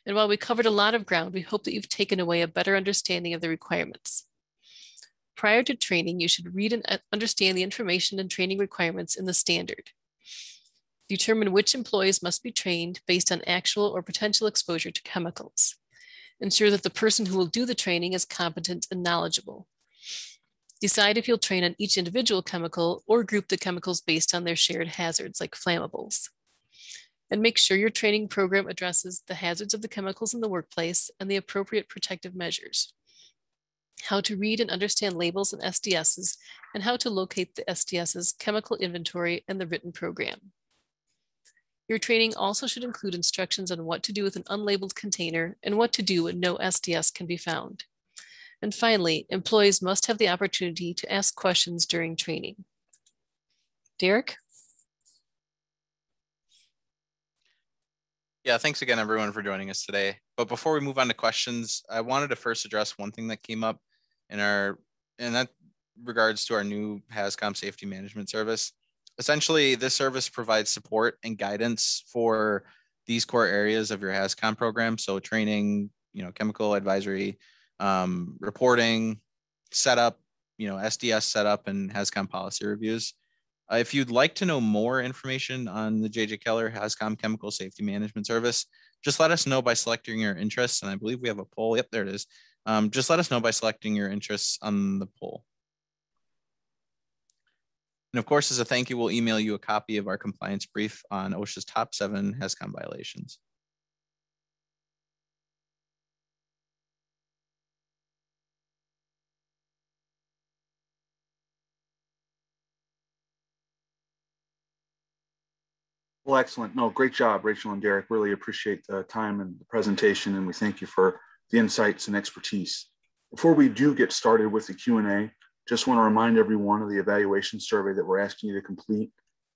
And while we covered a lot of ground, we hope that you've taken away a better understanding of the requirements. Prior to training, you should read and uh, understand the information and training requirements in the standard. Determine which employees must be trained based on actual or potential exposure to chemicals. Ensure that the person who will do the training is competent and knowledgeable. Decide if you'll train on each individual chemical or group the chemicals based on their shared hazards like flammables. And make sure your training program addresses the hazards of the chemicals in the workplace and the appropriate protective measures. How to read and understand labels and SDSs, and how to locate the SDS's chemical inventory and the written program. Your training also should include instructions on what to do with an unlabeled container and what to do when no SDS can be found. And finally, employees must have the opportunity to ask questions during training. Derek? Yeah, thanks again, everyone, for joining us today. But before we move on to questions, I wanted to first address one thing that came up in our, in that regards to our new HAZCOM safety management service essentially this service provides support and guidance for these core areas of your HAZCOM program. So training, you know, chemical advisory, um, reporting, setup, you know, SDS setup and HAZCOM policy reviews. Uh, if you'd like to know more information on the JJ Keller HAZCOM Chemical Safety Management Service, just let us know by selecting your interests. And I believe we have a poll. Yep, there it is. Um, just let us know by selecting your interests on the poll. And of course, as a thank you, we'll email you a copy of our compliance brief on OSHA's top seven HAZCOM violations. Well, excellent. No, great job, Rachel and Derek. Really appreciate the time and the presentation, and we thank you for the insights and expertise. Before we do get started with the Q&A, just want to remind everyone of the evaluation survey that we're asking you to complete.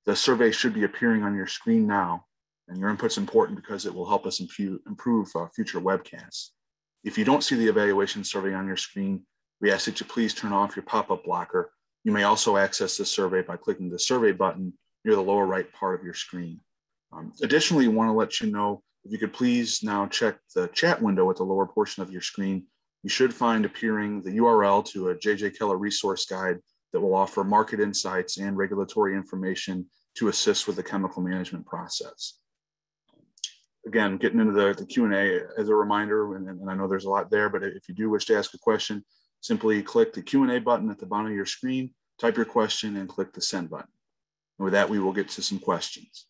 The survey should be appearing on your screen now, and your input's important because it will help us improve uh, future webcasts. If you don't see the evaluation survey on your screen, we ask that you please turn off your pop-up blocker. You may also access the survey by clicking the survey button near the lower right part of your screen. Um, additionally, I want to let you know if you could please now check the chat window at the lower portion of your screen you should find appearing the URL to a JJ Keller resource guide that will offer market insights and regulatory information to assist with the chemical management process. Again, getting into the, the Q&A as a reminder, and, and I know there's a lot there, but if you do wish to ask a question, simply click the Q&A button at the bottom of your screen, type your question and click the send button. And with that, we will get to some questions.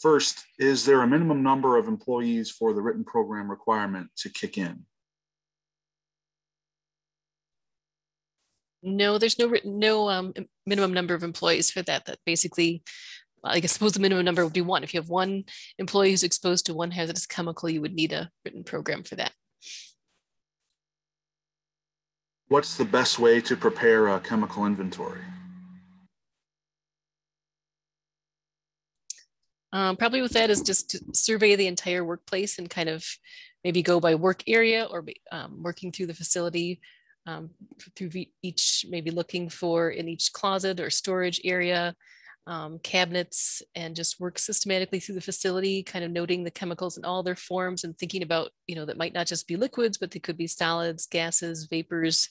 First, is there a minimum number of employees for the written program requirement to kick in? No, there's no written no um, minimum number of employees for that. That basically, I guess, suppose the minimum number would be one. If you have one employee who's exposed to one hazardous chemical, you would need a written program for that. What's the best way to prepare a chemical inventory? Um, probably with that is just to survey the entire workplace and kind of maybe go by work area or um, working through the facility um, through each, maybe looking for in each closet or storage area, um, cabinets, and just work systematically through the facility, kind of noting the chemicals in all their forms and thinking about, you know, that might not just be liquids, but they could be solids, gases, vapors,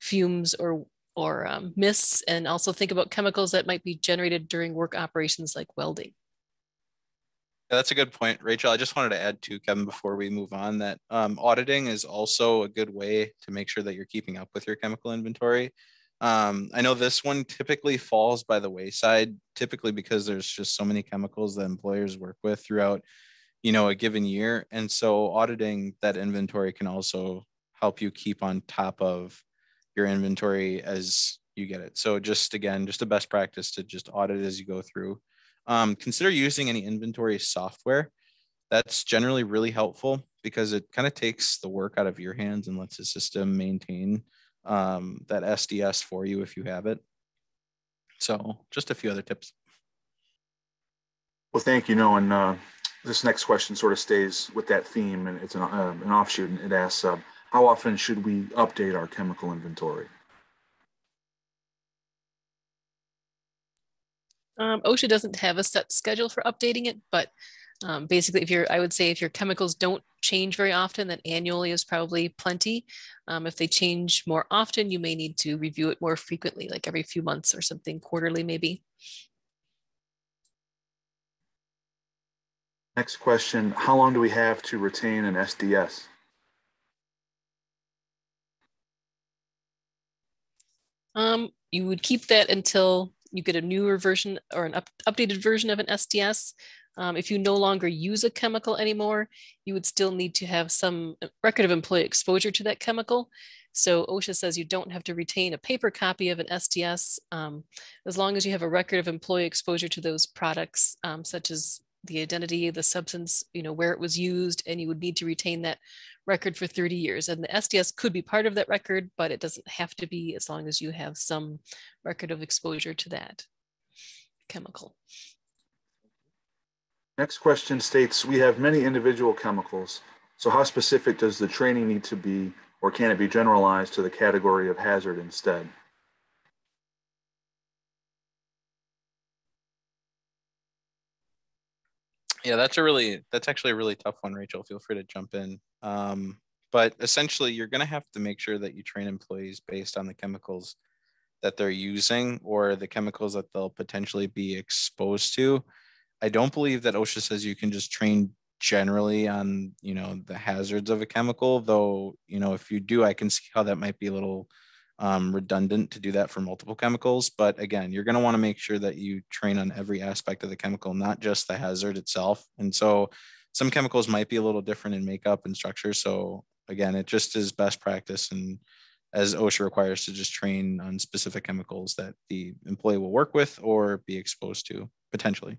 fumes, or or um, mists, and also think about chemicals that might be generated during work operations like welding. Yeah, that's a good point, Rachel. I just wanted to add to Kevin before we move on that um, auditing is also a good way to make sure that you're keeping up with your chemical inventory. Um, I know this one typically falls by the wayside, typically because there's just so many chemicals that employers work with throughout, you know, a given year. And so auditing that inventory can also help you keep on top of your inventory as you get it. So just again, just a best practice to just audit as you go through. Um, consider using any inventory software. That's generally really helpful because it kind of takes the work out of your hands and lets the system maintain um, that SDS for you if you have it. So just a few other tips. Well, thank you. No, and uh, this next question sort of stays with that theme, and it's an, uh, an offshoot. And it asks, uh, how often should we update our chemical inventory? Um, OSHA doesn't have a set schedule for updating it, but um, basically, if you're, I would say if your chemicals don't change very often, then annually is probably plenty. Um, if they change more often, you may need to review it more frequently, like every few months or something, quarterly maybe. Next question, how long do we have to retain an SDS? Um, you would keep that until you get a newer version or an up, updated version of an SDS. Um, if you no longer use a chemical anymore, you would still need to have some uh, record of employee exposure to that chemical. So OSHA says you don't have to retain a paper copy of an SDS um, as long as you have a record of employee exposure to those products, um, such as the identity, the substance, you know, where it was used, and you would need to retain that record for 30 years. And the SDS could be part of that record, but it doesn't have to be as long as you have some record of exposure to that chemical. Next question states, we have many individual chemicals. So how specific does the training need to be, or can it be generalized to the category of hazard instead? Yeah, that's a really, that's actually a really tough one, Rachel. Feel free to jump in. Um, but essentially, you're going to have to make sure that you train employees based on the chemicals that they're using or the chemicals that they'll potentially be exposed to I don't believe that OSHA says you can just train generally on you know the hazards of a chemical though you know if you do i can see how that might be a little um, redundant to do that for multiple chemicals but again you're going to want to make sure that you train on every aspect of the chemical not just the hazard itself and so some chemicals might be a little different in makeup and structure so again it just is best practice and as OSHA requires to just train on specific chemicals that the employee will work with or be exposed to potentially.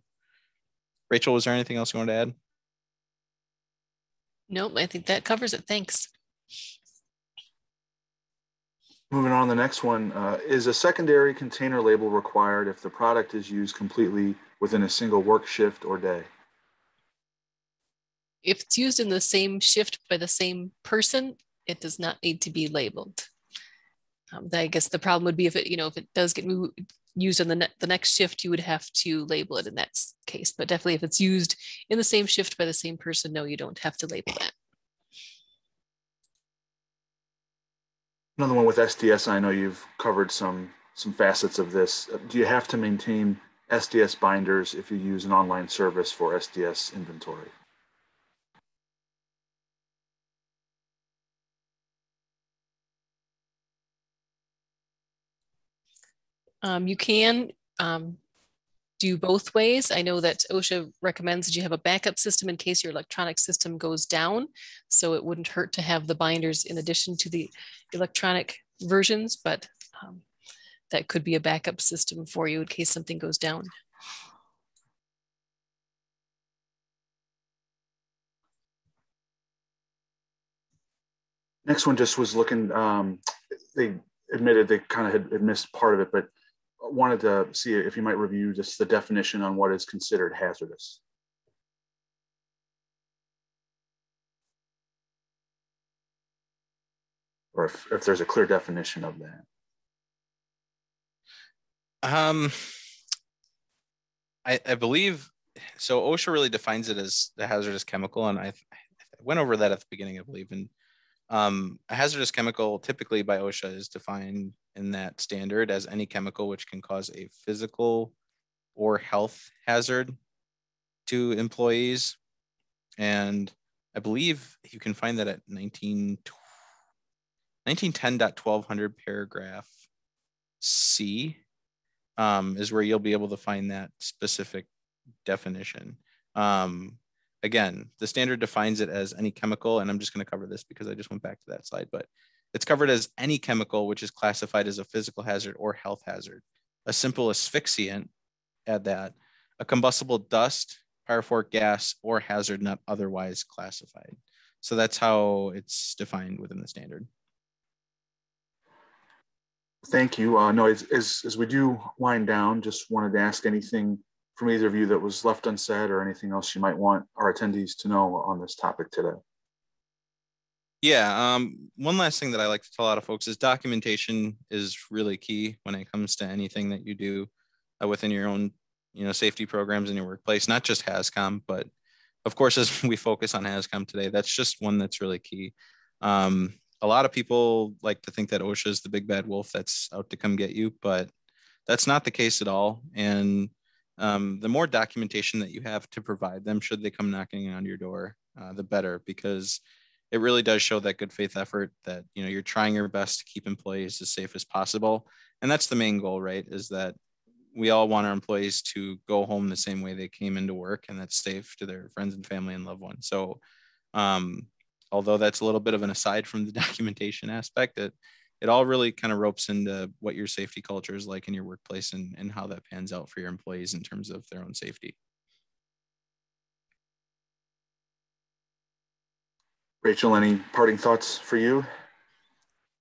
Rachel, was there anything else you wanted to add? Nope, I think that covers it. Thanks. Moving on to the next one, uh, is a secondary container label required if the product is used completely within a single work shift or day? If it's used in the same shift by the same person, it does not need to be labeled. Um, I guess the problem would be if it, you know, if it does get moved, used in the, ne the next shift, you would have to label it in that case. But definitely if it's used in the same shift by the same person, no, you don't have to label that. Another one with SDS, I know you've covered some some facets of this. Do you have to maintain SDS binders if you use an online service for SDS inventory? Um, you can um, do both ways. I know that OSHA recommends that you have a backup system in case your electronic system goes down. So it wouldn't hurt to have the binders in addition to the electronic versions, but um, that could be a backup system for you in case something goes down. Next one just was looking, um, they admitted they kind of had, had missed part of it, but wanted to see if you might review just the definition on what is considered hazardous. Or if, if there's a clear definition of that. Um, I, I believe so. OSHA really defines it as the hazardous chemical, and I, I went over that at the beginning, I believe. And um, a hazardous chemical, typically by OSHA, is defined in that standard as any chemical which can cause a physical or health hazard to employees. And I believe you can find that at 19, 1910.1200 paragraph C um, is where you'll be able to find that specific definition. Um, again, the standard defines it as any chemical, and I'm just going to cover this because I just went back to that slide, but it's covered as any chemical which is classified as a physical hazard or health hazard. A simple asphyxiant, add that, a combustible dust, pyrophoric gas, or hazard not otherwise classified. So that's how it's defined within the standard. Thank you. Uh, no, as, as, as we do wind down, just wanted to ask anything from either of you that was left unsaid or anything else you might want our attendees to know on this topic today. Yeah, um, one last thing that I like to tell a lot of folks is documentation is really key when it comes to anything that you do uh, within your own, you know, safety programs in your workplace. Not just HazCom, but of course, as we focus on HazCom today, that's just one that's really key. Um, a lot of people like to think that OSHA is the big bad wolf that's out to come get you, but that's not the case at all. And um, the more documentation that you have to provide them, should they come knocking on your door, uh, the better, because it really does show that good faith effort that you know you're trying your best to keep employees as safe as possible, and that's the main goal, right? Is that we all want our employees to go home the same way they came into work, and that's safe to their friends and family and loved ones. So, um, although that's a little bit of an aside from the documentation aspect, it it all really kind of ropes into what your safety culture is like in your workplace and, and how that pans out for your employees in terms of their own safety. Rachel, any parting thoughts for you?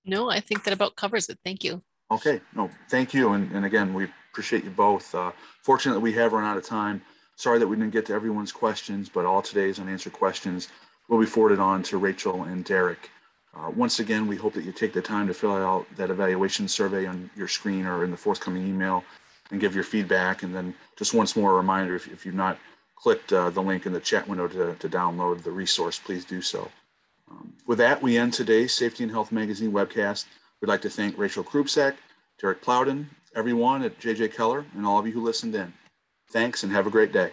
No, I think that about covers it. Thank you. Okay, no, thank you. And, and again, we appreciate you both. Uh, fortunately, we have run out of time. Sorry that we didn't get to everyone's questions, but all today's unanswered questions will be forwarded on to Rachel and Derek. Uh, once again, we hope that you take the time to fill out that evaluation survey on your screen or in the forthcoming email and give your feedback. And then just once more a reminder, if, if you've not clicked uh, the link in the chat window to, to download the resource, please do so. Um, with that, we end today's Safety and Health Magazine webcast. We'd like to thank Rachel Krubsack, Derek Plowden, everyone at JJ Keller, and all of you who listened in. Thanks and have a great day.